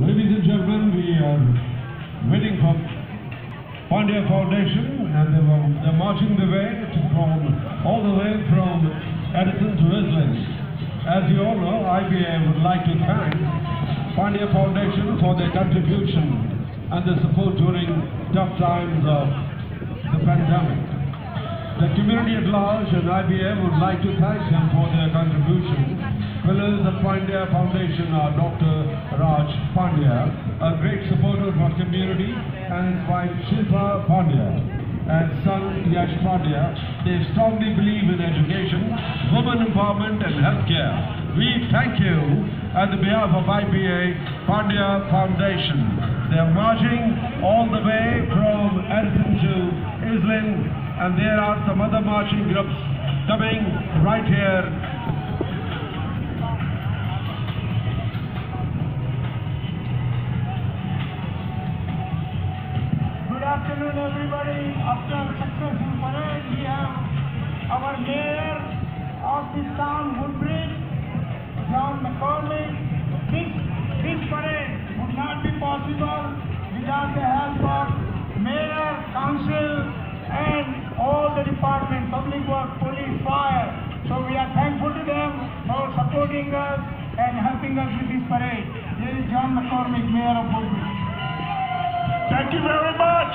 Ladies and gentlemen, we are waiting for Pandya Foundation and they were, they're marching the way to from all the way from Edison to Iselin. As you all know, IBA would like to thank Pandya Foundation for their contribution and their support during tough times of the pandemic. The community at large and IBA would like to thank them for their contribution. Pillars of Pandya Foundation are Dr. Raj Pandya, a great supporter of our community, and his wife Shilpa Pandya and son Yash Pandya. They strongly believe in education, women empowerment and healthcare. We thank you on the behalf of IBA Pandya Foundation. They are marching all the way from Edison to Iselin and there are some other marching groups coming right here. Afternoon, everybody. After a successful parade, we have our mayor of this town, Woodbridge, John McCormick. This, this parade would not be possible without the help of mayor, council, and all the departments, public works, police, fire. So we are thankful to them for supporting us and helping us with this parade. Here is John McCormick, mayor of Woodbridge. Thank you very much.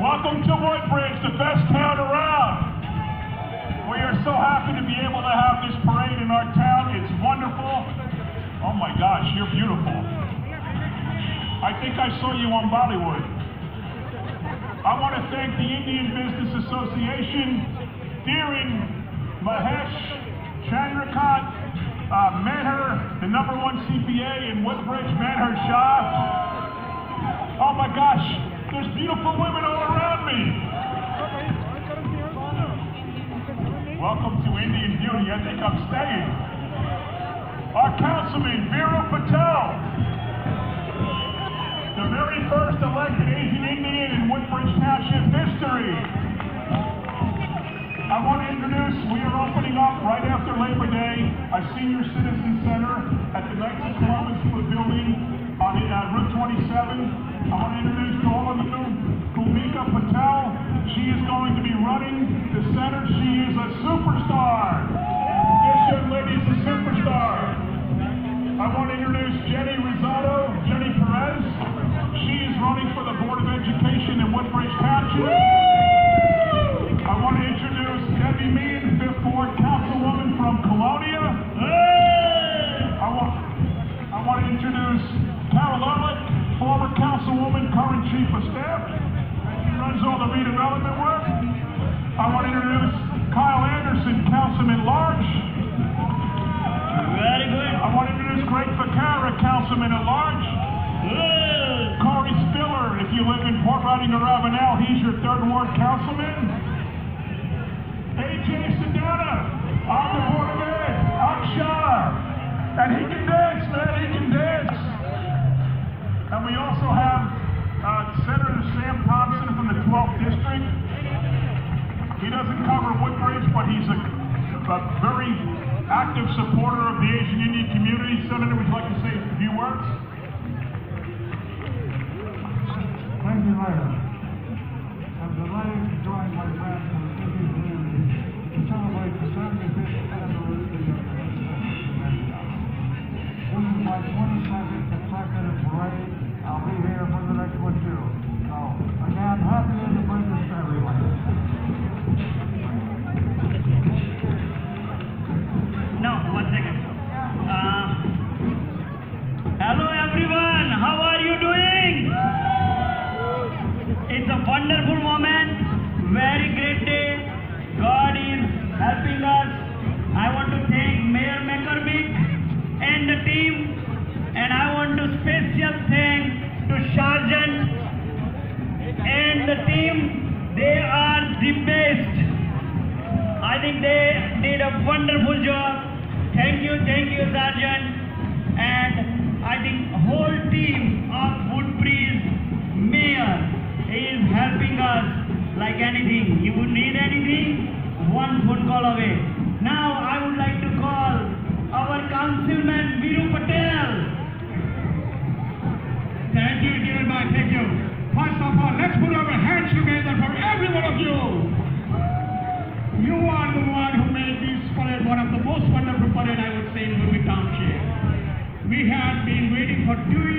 Welcome to Woodbridge, the best town around. We are so happy to be able to have this parade in our town. It's wonderful. Oh my gosh, you're beautiful. I think I saw you on Bollywood. I want to thank the Indian Business Association, Dhiren, Mahesh, Chandrakant, uh, Meher, the number one CPA in Woodbridge, Meher Shah. Oh my gosh, there's beautiful women all around me. Welcome to Indian Beauty. I think I'm staying. Our councilman, Vero Patel. The very first elected Asian Indian in Woodbridge Township history. I want to introduce, we are opening up right after Labor Day, a senior citizen center at the Knights of Columbus Building on Route 27. I want to introduce to all of you Bhumika Patel. She is going to be running the center. She is a superstar. This young lady is a superstar. I want to introduce Jenny Rosado, Jenny Perez. She is running for the Board of Education in Woodbridge Township. Councilwoman, current chief of staff. She runs all the redevelopment work. I want to introduce Kyle Anderson, councilman large. Very good. I want to introduce Greg Vacara, councilman at large. Corey Spiller, if you live in Port Reading or Avenel, he's your third ward councilman. AJ Sedana, on the board of ed, Akshar. And he can dance, man, he can dance. And we also have uh, Senator Sam Thompson from the 12th District. He doesn't cover Woodbridge, but he's a, a very active supporter of the Asian Indian community. Senator, would you like to say a few words? Thank you, Mayor. Helping us. I want to thank Mayor McCormick and the team, and I want to special thank to Sergeant and the team. They are the best. I think they did a wonderful job. Thank you, thank you, Sergeant. And I think whole team of Woodbridge Mayor is helping us like anything. You would need anything, one phone call away. Now I would like to call our councilman Viru Patel. Thank you, dear my Thank you. First of all, let's put our hands together for every one of you. You are the one who made this parade one of the most wonderful parade I would say in Louis Township. We had been waiting for two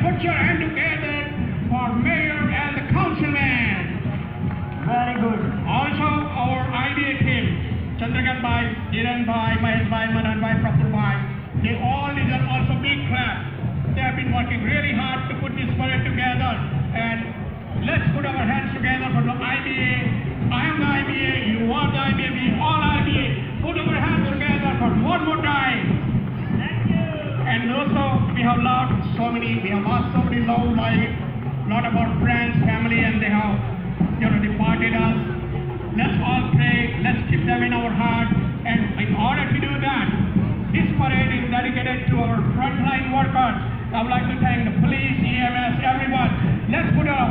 Put your hand together for mayor and the councilman. Very good. Also, our IBA team, Chandrakant Bhai, Dhiren Bhai, Mahesh Bhai, Manan Bhai, Prabhu Bhai, they all deserve also big clap. They have been working really hard to put this parade together. And let's put our hands together for the IBA. I am the IBA, you are the IBA, we all IBA. Put our hands together for one more time. Thank you. And also, we have lost so many, we have lost so many loved lives, lot of our friends, family, and they have, you know, departed us. Let's all pray, let's keep them in our heart. And in order to do that, this parade is dedicated to our frontline workers. I would like to thank the police, EMS, everyone. Let's put our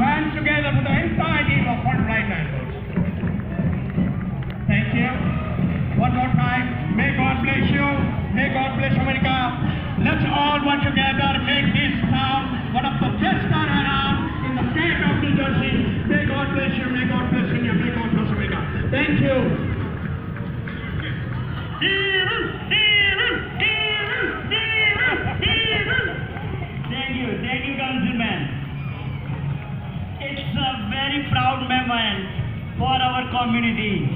community.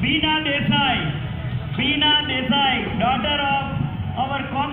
Beena Desai, Beena Desai, daughter of our